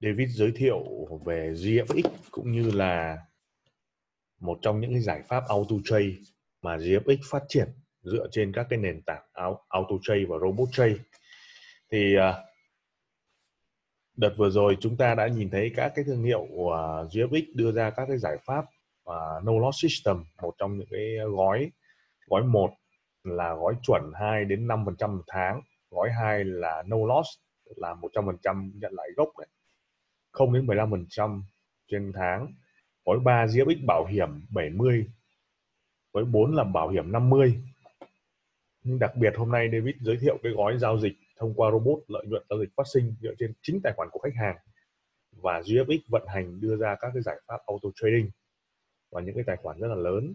David giới thiệu về GFX cũng như là một trong những cái giải pháp auto trade mà GFX phát triển dựa trên các cái nền tảng auto trade và robot trade thì à, đợt vừa rồi chúng ta đã nhìn thấy các cái thương hiệu của GFX đưa ra các cái giải pháp uh, no loss system một trong những cái gói gói một là gói chuẩn 2 đến 5 phần trăm một tháng gói 2 là no loss là 100 phần trăm nhận lại gốc đấy. 0 đến 15 phần trăm trên tháng gói 3 GFX bảo hiểm 70 gói 4 là bảo hiểm 50 nhưng đặc biệt hôm nay David giới thiệu cái gói giao dịch thông qua robot lợi nhuận giao dịch phát sinh dựa trên chính tài khoản của khách hàng và GFX vận hành đưa ra các cái giải pháp auto trading. Và những cái tài khoản rất là lớn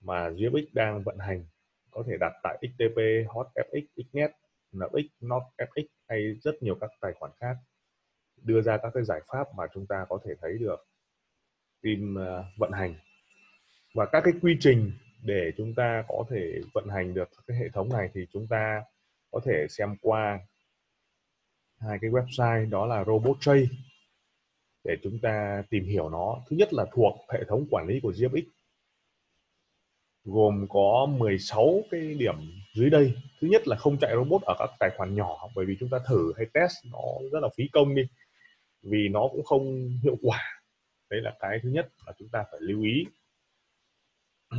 mà GFX đang vận hành có thể đặt tại XTP, HotFX, Xnet, NX, NotFX hay rất nhiều các tài khoản khác đưa ra các cái giải pháp mà chúng ta có thể thấy được team ờ, vận hành. Và các cái quy trình để chúng ta có thể vận hành được cái hệ thống này thì chúng ta có thể xem qua hai cái website, đó là robot Tray để chúng ta tìm hiểu nó. Thứ nhất là thuộc hệ thống quản lý của GFX gồm có 16 cái điểm dưới đây. Thứ nhất là không chạy robot ở các tài khoản nhỏ, bởi vì chúng ta thử hay test, nó rất là phí công đi vì nó cũng không hiệu quả. Đấy là cái thứ nhất là chúng ta phải lưu ý.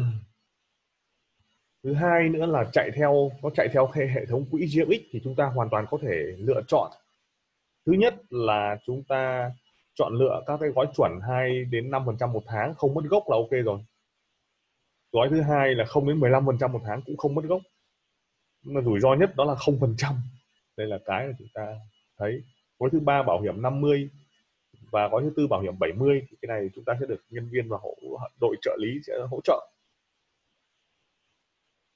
Thứ hai nữa là chạy theo, nó chạy theo hệ thống quỹ GFX thì chúng ta hoàn toàn có thể lựa chọn. Thứ nhất là chúng ta chọn lựa các cái gói chuẩn 2 đến 5 phần trăm một tháng, không mất gốc là ok rồi. Gói thứ hai là không đến 15 phần trăm một tháng cũng không mất gốc. Mà rủi ro nhất đó là không phần trăm. Đây là cái mà chúng ta thấy gói thứ ba bảo hiểm 50 và gói thứ tư bảo hiểm 70 thì cái này chúng ta sẽ được nhân viên và hỗ đội trợ lý sẽ hỗ trợ.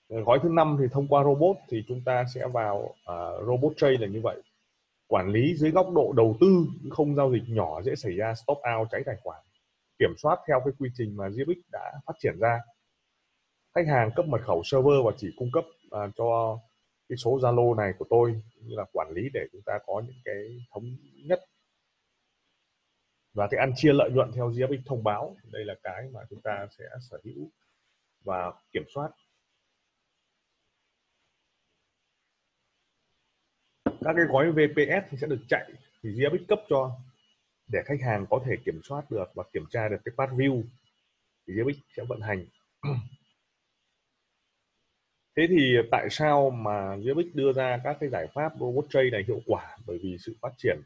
Gói thứ năm thì thông qua robot thì chúng ta sẽ vào uh, robot trade là như vậy. Quản lý dưới góc độ đầu tư không giao dịch nhỏ dễ xảy ra stop out cháy tài khoản. Kiểm soát theo cái quy trình mà Zipix đã phát triển ra. Khách hàng cấp mật khẩu server và chỉ cung cấp uh, cho cái số Zalo này của tôi như là quản lý để chúng ta có những cái thống nhất và cái ăn chia lợi nhuận theo GFX thông báo. Đây là cái mà chúng ta sẽ sở hữu và kiểm soát. Các cái gói VPS thì sẽ được chạy thì GFX cấp cho để khách hàng có thể kiểm soát được và kiểm tra được cái path view thì GFX sẽ vận hành thế thì tại sao mà GFX đưa ra các cái giải pháp robot trade này hiệu quả? Bởi vì sự phát triển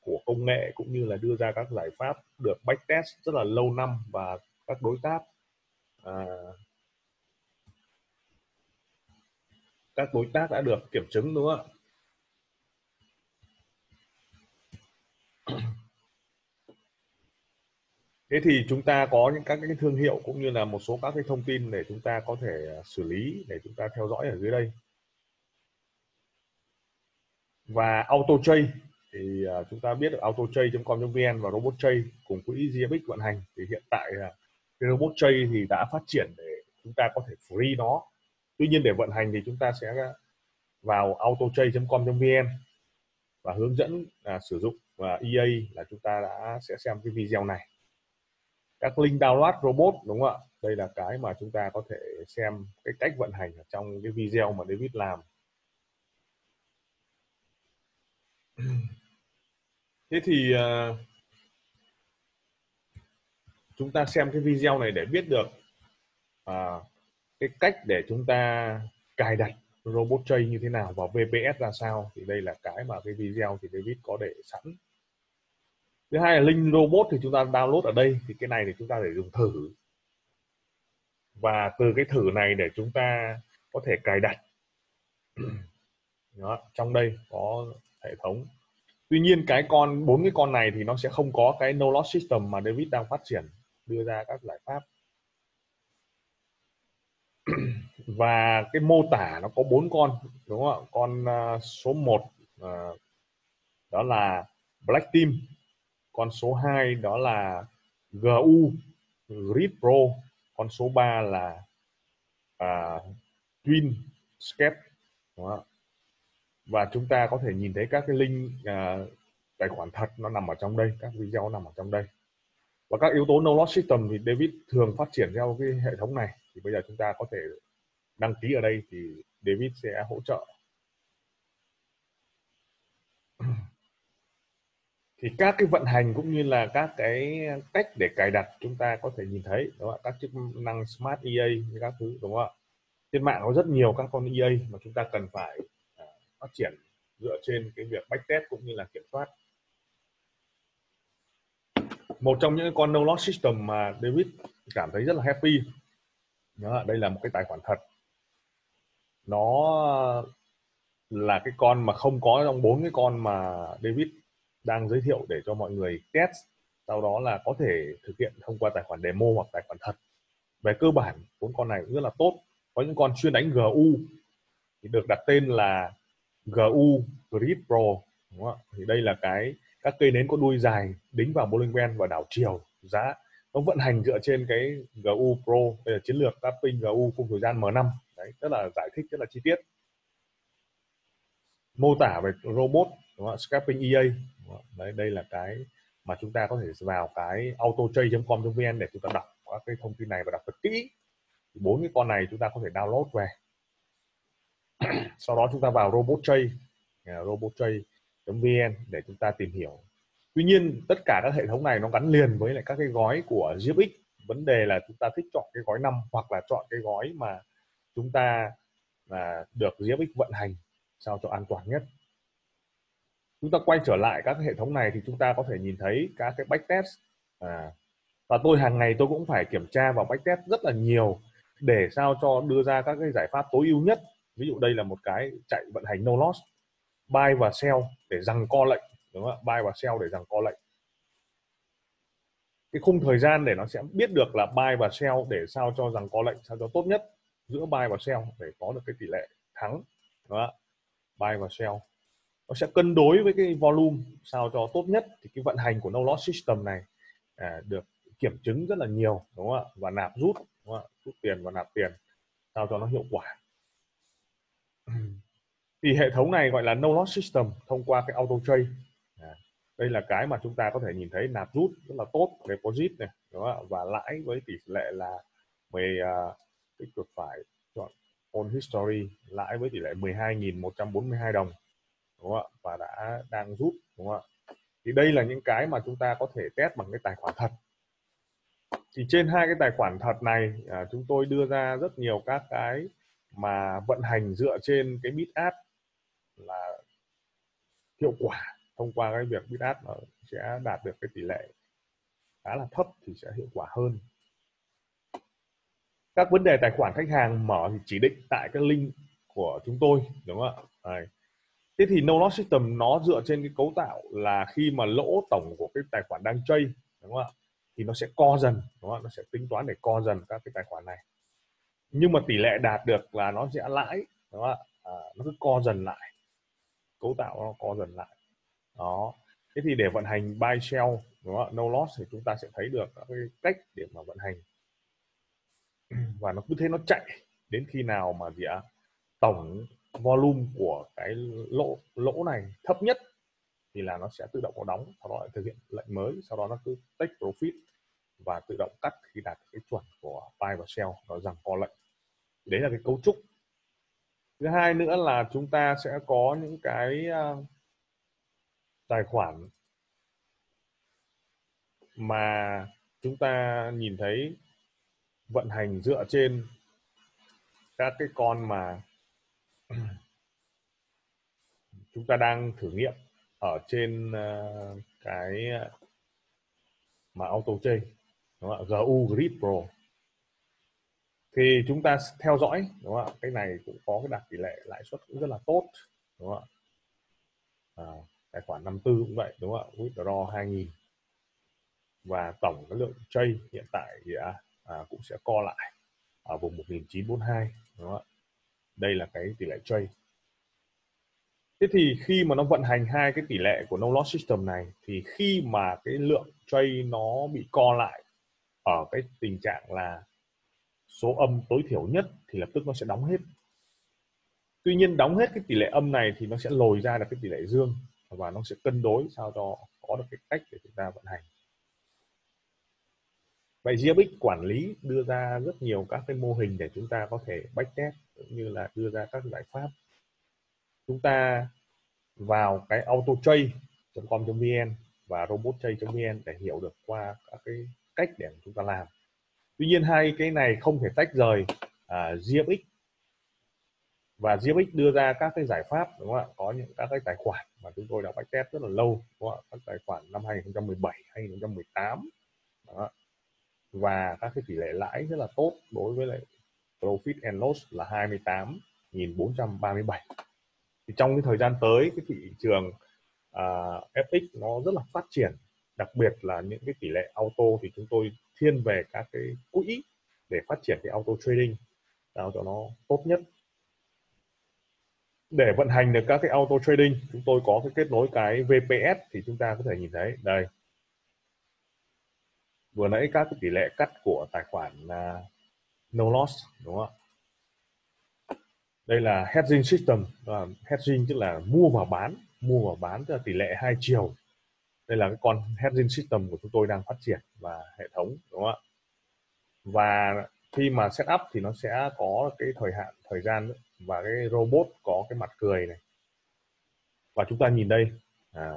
của công nghệ cũng như là đưa ra các giải pháp được backtest rất là lâu năm và các đối tác à, các đối tác đã được kiểm chứng đúng không ạ? Thế thì chúng ta có những các cái thương hiệu cũng như là một số các cái thông tin để chúng ta có thể à, xử lý để chúng ta theo dõi ở dưới đây. Và auto trade thì à, chúng ta biết được autotrade.com.vn và robot trade cùng quỹ GMX vận hành. Thì hiện tại uh, cái robot trade thì đã phát triển để chúng ta có thể free nó. Tuy nhiên để vận hành thì chúng ta sẽ vào autotrade.com.vn và hướng dẫn à, sử dụng. Và EA là chúng ta đã sẽ xem cái video này các link download robot đúng không ạ? Đây là cái mà chúng ta có thể xem cái cách vận hành ở trong cái video mà David làm. Thế thì uh, chúng ta xem cái video này để biết được uh, cái cách để chúng ta cài đặt robot trade như thế nào và VPS ra sao. Thì đây là cái mà cái video thì David có để sẵn thứ hai là link robot thì chúng ta download ở đây thì cái này thì chúng ta để dùng thử. Và từ cái thử này để chúng ta có thể cài đặt. Đó, trong đây có hệ thống. Tuy nhiên cái con bốn cái con này thì nó sẽ không có cái no loss system mà David đang phát triển đưa ra các giải pháp. Và cái mô tả nó có bốn con đúng không ạ? Con uh, số 1 uh, à, đó là Black Team con số 2 đó là GU Grid Pro. Con số 3 là à, Twin Scape. Và chúng ta có thể nhìn thấy các cái link à, tài khoản thật nó nằm ở trong đây các video nằm ở trong đây. Và các yếu tố no loss system thì David thường phát triển theo cái hệ thống này. Thì bây giờ chúng ta có thể đăng ký ở đây thì David sẽ hỗ trợ. Thì các cái vận hành cũng như là các cái cách để cài đặt chúng ta có thể nhìn thấy đúng không ạ? Các chức năng smart EA như các thứ đúng không ạ? Trên mạng có rất nhiều các con EA mà chúng ta cần phải à, phát triển dựa trên cái việc backtest cũng như là kiểm soát. Một trong những con no loss system mà David cảm thấy rất là happy đó, đây là một cái tài khoản thật. Nó là cái con mà không có trong bốn cái con mà David đang giới thiệu để cho mọi người test, sau đó là có thể thực hiện thông qua tài khoản demo hoặc tài khoản thật. Về cơ bản, bốn con này cũng rất là tốt. Có những con chuyên đánh GU thì được đặt tên là GU Grid Pro, đúng không? thì đây là cái, các cây nến có đuôi dài đính vào bowling ven và đảo chiều. Giá nó vận hành dựa trên cái GU Pro, đây là chiến lược tapping GU khung thời gian M5 đấy, rất là giải thích, rất là chi tiết. Mô tả về robot, đúng không? scrapping EA Vâng, đấy, đây là cái mà chúng ta có thể vào cái autotrade.com.vn để chúng ta đọc các cái thông tin này và đọc thật kỹ. Bốn cái con này chúng ta có thể download về. Sau đó chúng ta vào robot trade à, robot trade.vn để chúng ta tìm hiểu. Tuy nhiên, tất cả các hệ thống này nó gắn liền với lại các cái gói của GFX vấn đề là chúng ta thích chọn cái gói năm hoặc là chọn cái gói mà chúng ta là được GFX vận hành sao cho an toàn nhất chúng ta quay trở lại các hệ thống này thì chúng ta có thể nhìn thấy các cái backtest. À, và tôi hàng ngày tôi cũng phải kiểm tra vào backtest rất là nhiều để sao cho đưa ra các cái giải pháp tối ưu nhất. Ví dụ đây là một cái chạy vận hành no loss buy và sell để rằng co lệnh đúng không ạ? Buy và sell để rằng co lệnh. Cái khung thời gian để nó sẽ biết được là buy và sell để sao cho rằng co lệnh sao cho tốt nhất giữa buy và sell để có được cái tỷ lệ thắng đó buy và sell nó sẽ cân đối với cái volume sao cho tốt nhất. Thì cái vận hành của no loss system này à, được kiểm chứng rất là nhiều đúng không ạ? Và nạp rút đúng không ạ? Rút tiền và nạp tiền sao cho nó hiệu quả. Thì hệ thống này gọi là no loss system thông qua cái auto trade. À, đây là cái mà chúng ta có thể nhìn thấy nạp rút rất là tốt deposit này đúng không ạ? Và lãi với tỷ lệ là về uh, à, tích cực phải chọn on history lãi với tỷ lệ 12.142 đồng đúng không ạ? Và đã đang rút đúng không ạ? Thì đây là những cái mà chúng ta có thể test bằng cái tài khoản thật. Thì trên hai cái tài khoản thật này à, chúng tôi đưa ra rất nhiều các cái mà vận hành dựa trên cái bit app là hiệu quả thông qua cái việc bit app sẽ đạt được cái tỷ lệ khá là thấp thì sẽ hiệu quả hơn. Các vấn đề tài khoản khách hàng mở thì chỉ định tại cái link của chúng tôi đúng không ạ? Thế thì no loss system nó dựa trên cái cấu tạo là khi mà lỗ tổng của cái tài khoản đang chơi đúng không ạ? Thì nó sẽ co dần đúng không? nó sẽ tính toán để co dần các cái tài khoản này. Nhưng mà tỷ lệ đạt được là nó sẽ lãi đúng không? À, nó cứ co dần lại. Cấu tạo nó co dần lại. Đó. Thế thì để vận hành buy sell đúng không? no loss thì chúng ta sẽ thấy được các cái cách để mà vận hành. Và nó cứ thế nó chạy đến khi nào mà gì ạ? Tổng volume của cái lỗ lỗ này thấp nhất thì là nó sẽ tự động có đóng, sau đó lại thực hiện lệnh mới, sau đó nó cứ take profit và tự động cắt khi đạt cái chuẩn của buy và sell, nó rằng co lệnh. Đấy là cái cấu trúc. Thứ hai nữa là chúng ta sẽ có những cái à, tài khoản mà chúng ta nhìn thấy vận hành dựa trên các cái con mà chúng ta đang thử nghiệm ở trên uh, cái ờ, mà auto chain đúng không ạ? GU Grid Pro. Thì chúng ta theo dõi đúng không ạ? Cái này cũng có cái đạt tỷ lệ lãi suất cũng rất là tốt đúng không ạ? À, tài khoản 54 cũng vậy đúng không ạ? Withdraw 2000 và tổng cái lượng chay hiện tại thì à, à, cũng sẽ co lại ở vùng 1942 đúng không ạ? Đây là cái tỷ lệ trade thế thì khi mà nó vận hành hai cái tỷ lệ của no loss system này, thì khi mà cái lượng trade nó bị co lại ở cái tình trạng là số âm tối thiểu nhất thì lập tức nó sẽ đóng hết. Tuy nhiên đóng hết cái tỷ lệ âm này thì nó sẽ lồi ra được cái tỷ lệ dương và nó sẽ cân đối sao cho có được cái cách để chúng ta vận hành. Vậy GFX quản lý đưa ra rất nhiều các cái mô hình để chúng ta có thể backtest cũng như là đưa ra các giải pháp chúng ta vào cái autotrade.com.vn và robottrade.vn để hiểu được qua các cái cách để chúng ta làm. Tuy nhiên hai cái này không thể tách rời à, GFX và GFX đưa ra các cái giải pháp đúng không ạ? Có những các cái tài khoản mà chúng tôi đã test rất là lâu đúng không ạ? Các tài khoản năm 2017 2018 đó. và các cái tỷ lệ lãi rất là tốt đối với lại profit and loss là 28.437 thì trong cái thời gian tới cái thị trường à, uh, FX nó rất là phát triển đặc biệt là những cái tỷ lệ auto thì chúng tôi thiên về các cái quỹ để phát triển cái auto trading sao cho nó tốt nhất. Để vận hành được các cái auto trading chúng tôi có cái kết nối cái VPS thì chúng ta có thể nhìn thấy đây. Vừa nãy các cái tỷ lệ cắt của tài khoản uh, no loss đúng không ạ? Đây là hedging system uh, hedging tức là mua và bán mua và bán tức là tỷ lệ hai chiều. Đây là cái con hedging system của chúng tôi đang phát triển và hệ thống đúng không ạ? Và khi mà setup thì nó sẽ có cái thời hạn thời gian và cái robot có cái mặt cười này. Và chúng ta nhìn đây à,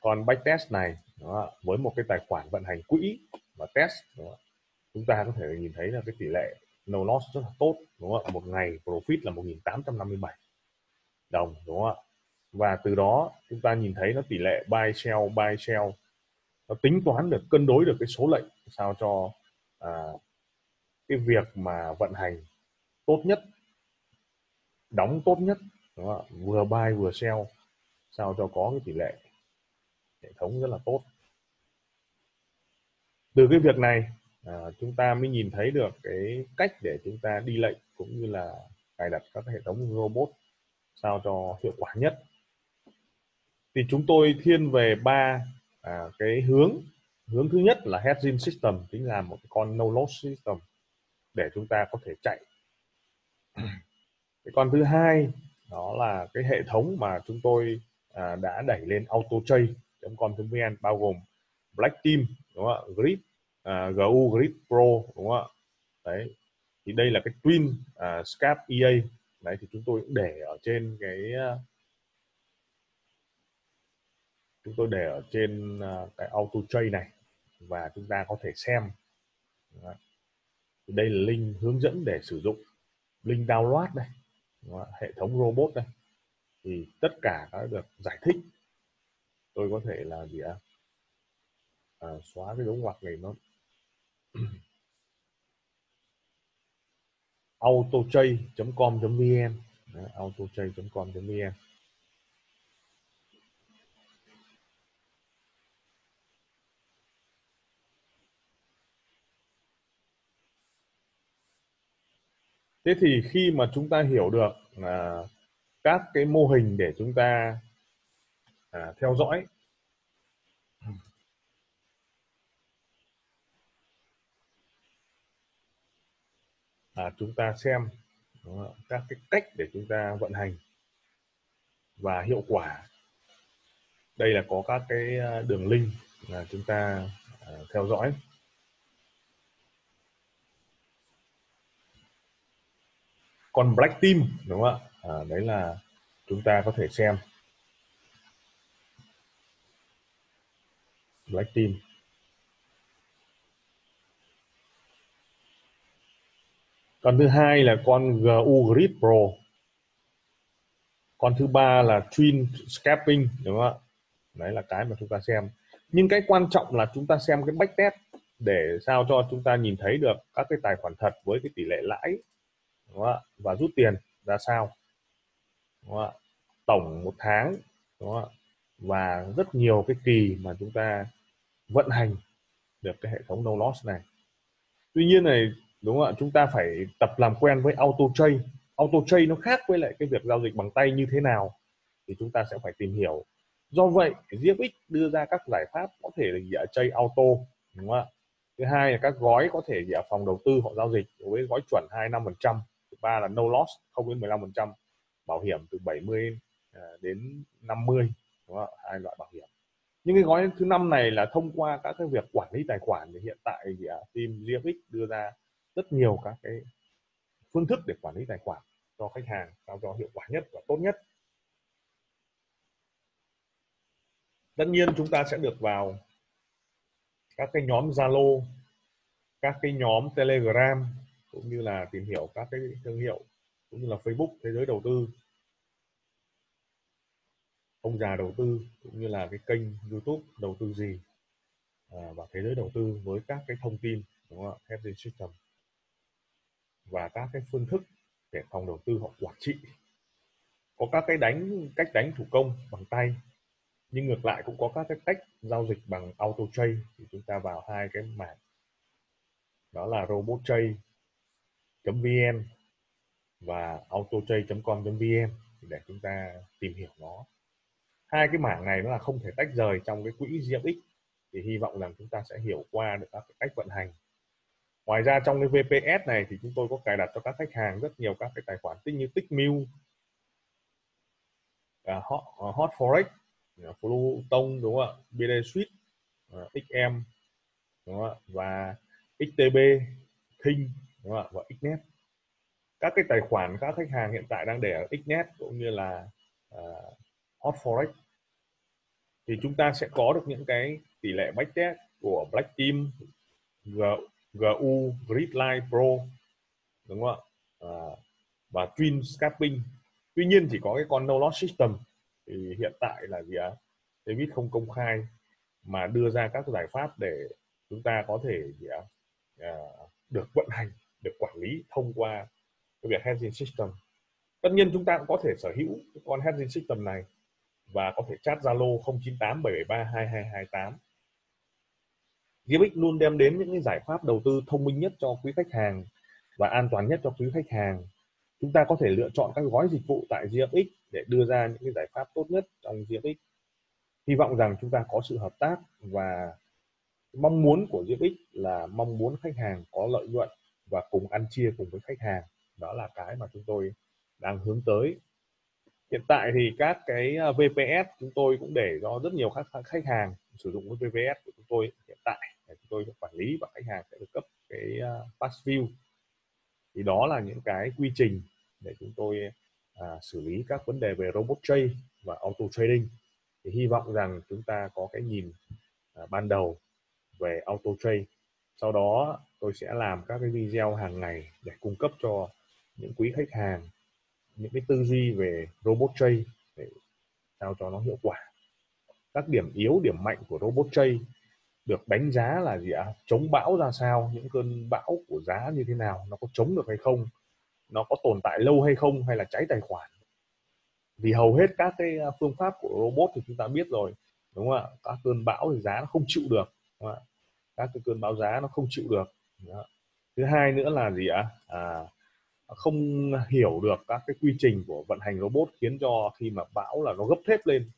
con backtest này đó, với một cái tài khoản vận hành quỹ và test đó, chúng ta có thể nhìn thấy là cái tỷ lệ no loss rất là tốt đúng không ạ? Một ngày profit là 1857 đồng đúng không ạ? Và từ đó chúng ta nhìn thấy nó tỷ lệ buy sell buy sell nó tính toán được cân đối được cái số lệnh sao cho à, cái việc mà vận hành tốt nhất đóng tốt nhất đúng không? ạ? Vừa buy vừa sell sao cho có cái tỷ lệ hệ thống rất là tốt. Từ cái việc này à, chúng ta mới nhìn thấy được cái cách để chúng ta đi lệnh cũng như là cài đặt các hệ thống robot sao cho hiệu quả nhất. Thì chúng tôi thiên về ba à, cái hướng. Hướng thứ nhất là hedging system chính là một con no loss system để chúng ta có thể chạy. Cái con thứ hai đó là cái hệ thống mà chúng tôi à, đã đẩy lên auto trade com vn bao gồm Black Team đúng không ạ? Grid à, GU Grid Pro đúng không ạ? Đấy thì đây là cái Twin à, Scap EA đấy thì chúng tôi cũng để ở trên cái à, chúng tôi để ở trên à, cái auto trade này và chúng ta có thể xem. Đấy. đây là link hướng dẫn để sử dụng link download đây hệ thống robot đây. Thì tất cả đã được giải thích. Tôi có thể là gì ạ? À, xóa cái dấu ngoặc này nó autochay.com.vn autochay.com.vn thế thì khi mà chúng ta hiểu được à, các cái mô hình để chúng ta à, theo dõi à, chúng ta xem đó, các cái cách để chúng ta vận hành và hiệu quả. Đây là có các cái à, đường link là chúng ta à, theo dõi. Còn black team đúng không ạ? À, đấy là chúng ta có thể xem. Black team. Con thứ hai là con GU Grid Pro. Con thứ ba là Twin Scaping, đúng không ạ? Đấy là cái mà chúng ta xem. Nhưng cái quan trọng là chúng ta xem cái backtest để sao cho chúng ta nhìn thấy được các cái tài khoản thật với cái tỷ lệ lãi, đúng không ạ? Và rút tiền ra sao, đúng không ạ? Tổng một tháng, đúng không ạ? Và rất nhiều cái kỳ mà chúng ta vận hành được cái hệ thống no loss này. Tuy nhiên này đúng không ạ? Chúng ta phải tập làm quen với auto trade auto trade nó khác với lại cái việc giao dịch bằng tay như thế nào thì chúng ta sẽ phải tìm hiểu. Do vậy GFX đưa ra các giải pháp có thể là giả trade auto, đúng không ạ? Thứ hai là các gói có thể giả phòng đầu tư họ giao dịch với gói chuẩn hai năm phần trăm. Thứ ba là no loss, không đến 15 phần trăm. Bảo hiểm từ 70 à, đến 50 đúng không? ạ? Hai loại bảo hiểm. Nhưng cái gói thứ năm này là thông qua các cái việc quản lý tài khoản. Thì hiện tại thì à, team GFX đưa ra rất nhiều các cái phương thức để quản lý tài khoản cho khách hàng sao cho hiệu quả nhất và tốt nhất. Tất nhiên chúng ta sẽ được vào các cái nhóm Zalo các cái nhóm Telegram cũng như là tìm hiểu các cái thương hiệu cũng như là Facebook thế giới đầu tư. Ông già đầu tư cũng như là cái kênh YouTube đầu tư gì à, và thế giới đầu tư với các cái thông tin đúng không ạ? Hedging system và các cái phương thức để phòng đầu tư họ quản trị. Có các cái đánh, cách đánh thủ công bằng tay, nhưng ngược lại cũng có các cái cách giao dịch bằng auto trade. Thì chúng ta vào hai cái mảng. Đó là robot trade .vn và autotrade.com.vn để chúng ta tìm hiểu nó. Hai cái mảng này nó là không thể tách rời trong cái quỹ GMX thì hy vọng rằng chúng ta sẽ hiểu qua được các cái cách vận hành ngoài ra trong cái VPS này thì chúng tôi có cài đặt cho các khách hàng rất nhiều các cái tài khoản tích như Tích uh, à, Hot, à, Hot Forex à, Flow Tông đúng không ạ? BD Suite XM đúng không ạ? Và XTB Thinh đúng không ạ? Và Xnet. Các cái tài khoản các khách hàng hiện tại đang để ở Xnet cũng như là uh, Hot Forex. Thì chúng ta sẽ có được những cái tỷ lệ backtest của Black Team, GU, Gridline Pro đúng không ạ? À, và Twin Scaping Tuy nhiên chỉ có cái con No Loss System thì hiện tại là gì ạ? David không công khai mà đưa ra các giải pháp để chúng ta có thể gì ạ? À, được vận hành, được quản lý thông qua cái việc hedging system. Tất nhiên chúng ta cũng có thể sở hữu cái con hedging system này và có thể chat Zalo 098 773 2228. GMX luôn đem đến những cái giải pháp đầu tư thông minh nhất cho quý khách hàng và an toàn nhất cho quý khách hàng. Chúng ta có thể lựa chọn các gói dịch vụ tại GMX để đưa ra những cái giải pháp tốt nhất trong GMX. Hy vọng rằng chúng ta có sự hợp tác và mong muốn của GMX là mong muốn khách hàng có lợi nhuận và cùng ăn chia cùng với khách hàng. Đó là cái mà chúng tôi đang hướng tới hiện tại thì các cái à, VPS chúng tôi cũng để cho rất nhiều các khách hàng sử dụng cái VPS của chúng tôi hiện tại để chúng tôi quản lý và khách hàng sẽ được cấp cái uh, pass view. Thì đó là những cái quy trình để chúng tôi uh, xử lý các vấn đề về robot trade và auto trading. Thì hy vọng rằng chúng ta có cái nhìn uh, ban đầu về auto trade. Sau đó tôi sẽ làm các cái video hàng ngày để cung cấp cho những quý khách hàng những cái tư duy về robot trade để sao cho nó hiệu quả. Các điểm yếu điểm mạnh của robot trade được đánh giá là gì ạ? À? chống bão ra sao? Những cơn bão của giá như thế nào? Nó có chống được hay không? Nó có tồn tại lâu hay không? Hay là cháy tài khoản? Vì hầu hết các cái à, phương pháp của robot thì chúng ta biết rồi đúng không ạ? Các cơn bão thì giá nó không chịu được đúng không ạ? các cái cơn bão giá nó không chịu được đó. thứ hai nữa là gì ạ? À? à, không hiểu được các cái quy trình của vận hành robot khiến cho khi mà bão là nó gấp thép lên.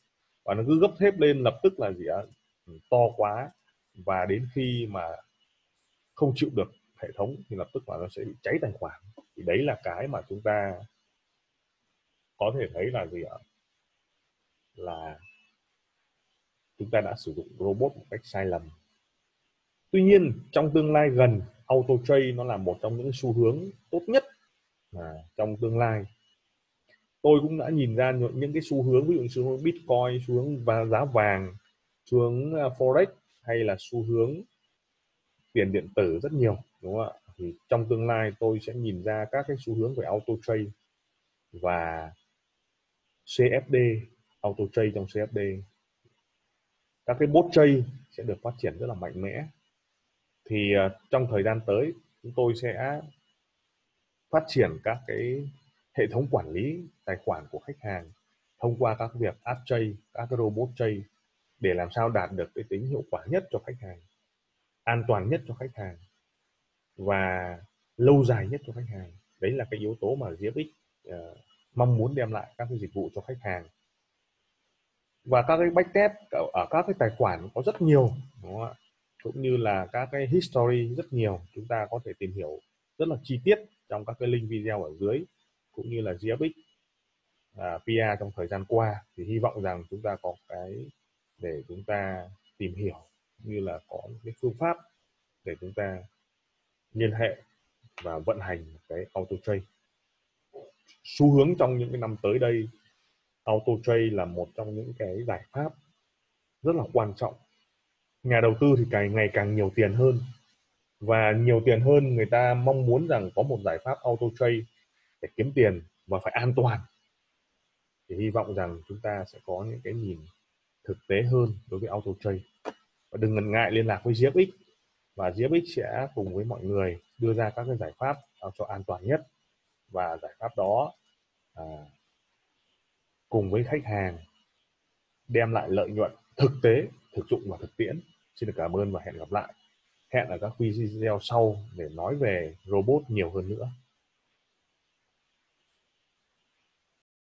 Và nó cứ gấp thép lên lập tức là gì ạ? Ừ, to quá và đến khi mà không chịu được hệ thống thì lập tức là nó sẽ bị cháy tài khoản. Thì đấy là cái mà chúng ta có thể thấy là gì ạ? Là chúng ta đã sử dụng robot một cách sai lầm. Tuy nhiên, trong tương lai gần, auto trade nó là một trong những xu hướng tốt nhất mà trong tương lai. Tôi cũng đã nhìn ra những cái xu hướng, ví dụ xu hướng bitcoin, xu hướng và giá vàng, xu hướng à, forex hay là xu hướng tiền điện tử rất nhiều đúng không ạ? Thì trong tương lai tôi sẽ nhìn ra các cái xu hướng về auto trade và CFD auto trade trong CFD các cái bot trade sẽ được phát triển rất là mạnh mẽ. Thì à, trong thời gian tới chúng tôi sẽ phát triển các cái hệ thống quản lý tài khoản của khách hàng thông qua các việc app trade, các cái robot trade để làm sao đạt được cái tính hiệu quả nhất cho khách hàng, an toàn nhất cho khách hàng và lâu dài nhất cho khách hàng. Đấy là cái yếu tố mà GFX uh, ờ, mong muốn đem lại các cái dịch vụ cho khách hàng. Và các cái backtest ở các cái tài khoản có rất nhiều, đúng không ạ? cũng như là các cái history rất nhiều chúng ta có thể tìm hiểu rất là chi tiết trong các cái link video ở dưới cũng như là GFX uh, PR trong thời gian qua thì hy vọng rằng chúng ta có cái để chúng ta tìm hiểu như là có cái phương pháp để chúng ta liên hệ và vận hành cái auto trade xu hướng trong những cái năm tới đây, auto trade là một trong những cái giải pháp rất là quan trọng. Nhà đầu tư thì càng ngày càng nhiều tiền hơn và nhiều tiền hơn người ta mong muốn rằng có một giải pháp auto trade để kiếm tiền và phải an toàn. Thì hy vọng rằng chúng ta sẽ có những cái nhìn thực tế hơn đối với auto trade và đừng ngần ngại liên lạc với GFX và GFX sẽ cùng với mọi người đưa ra các cái giải pháp cho an toàn nhất. Và giải pháp đó à, cùng với khách hàng đem lại lợi nhuận thực tế thực dụng và thực tiễn. Xin được cảm ơn và hẹn gặp lại. Hẹn ở các video sau để nói về robot nhiều hơn nữa.